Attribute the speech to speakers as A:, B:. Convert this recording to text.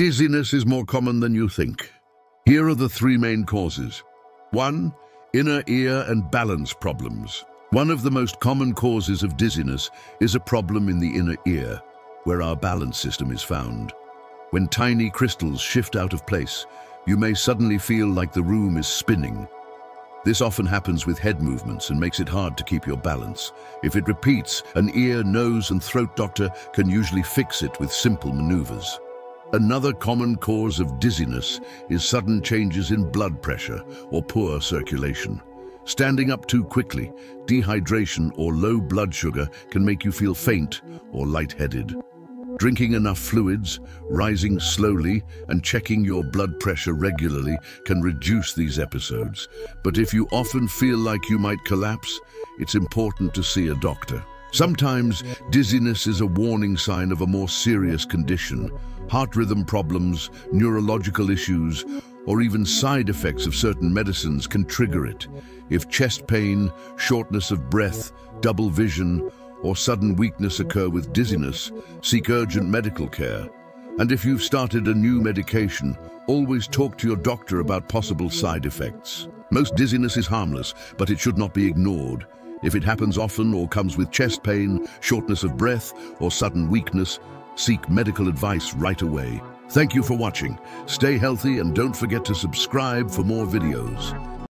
A: Dizziness is more common than you think. Here are the three main causes. One, inner ear and balance problems. One of the most common causes of dizziness is a problem in the inner ear, where our balance system is found. When tiny crystals shift out of place, you may suddenly feel like the room is spinning. This often happens with head movements and makes it hard to keep your balance. If it repeats, an ear, nose and throat doctor can usually fix it with simple maneuvers. Another common cause of dizziness is sudden changes in blood pressure or poor circulation. Standing up too quickly, dehydration or low blood sugar can make you feel faint or lightheaded. Drinking enough fluids, rising slowly and checking your blood pressure regularly can reduce these episodes. But if you often feel like you might collapse, it's important to see a doctor. Sometimes dizziness is a warning sign of a more serious condition. Heart rhythm problems, neurological issues, or even side effects of certain medicines can trigger it. If chest pain, shortness of breath, double vision, or sudden weakness occur with dizziness, seek urgent medical care. And if you've started a new medication, always talk to your doctor about possible side effects. Most dizziness is harmless, but it should not be ignored. If it happens often or comes with chest pain, shortness of breath, or sudden weakness, seek medical advice right away. Thank you for watching. Stay healthy and don't forget to subscribe for more videos.